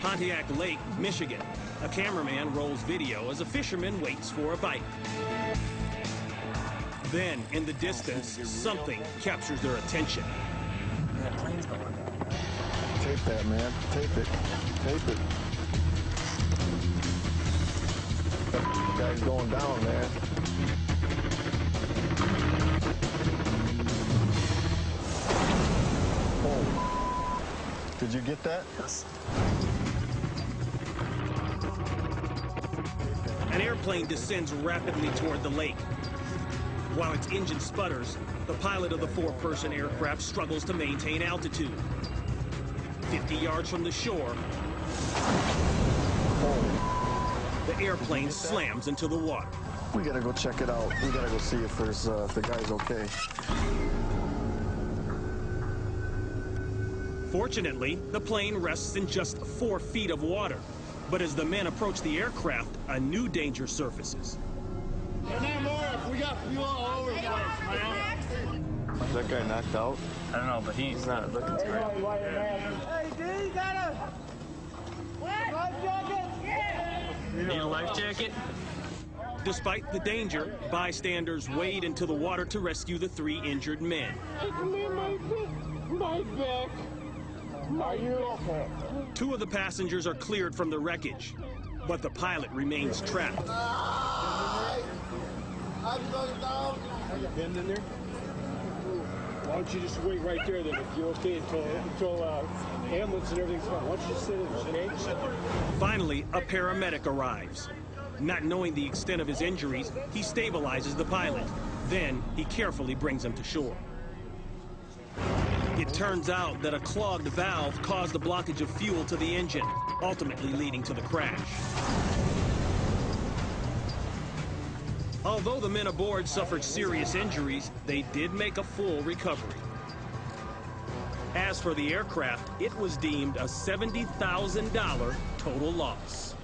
Pontiac Lake, Michigan. A cameraman rolls video as a fisherman waits for a bite. Then, in the distance, something captures their attention. Tape that, man. Tape it. Tape it. Guy's going down, man. Oh. Did you get that? Yes. Airplane descends rapidly toward the lake. While its engine sputters, the pilot of the four-person aircraft struggles to maintain altitude. 50 yards from the shore, the airplane slams into the water. We gotta go check it out. We gotta go see if there's uh, if the guy's okay. Fortunately, the plane rests in just four feet of water. But as the men approach the aircraft, a new danger surfaces. We got fuel all over the place, man. Is that guy knocked out? I don't know, but he's not looking too right. Hey, dude, you got a life jacket? Yeah. Need a life jacket? Despite the danger, bystanders wade into the water to rescue the three injured men. My back. Are you okay? Two of the passengers are cleared from the wreckage, but the pilot remains trapped. I'm going down. Are you pinned in there? Why don't you just wait right there then if you're okay until, until uh, ambulance and everything's fine. Why don't you just sit in okay? There. Finally, a paramedic arrives. Not knowing the extent of his injuries, he stabilizes the pilot. Then he carefully brings him to shore. It turns out that a clogged valve caused a blockage of fuel to the engine, ultimately leading to the crash. Although the men aboard suffered serious injuries, they did make a full recovery. As for the aircraft, it was deemed a $70,000 total loss.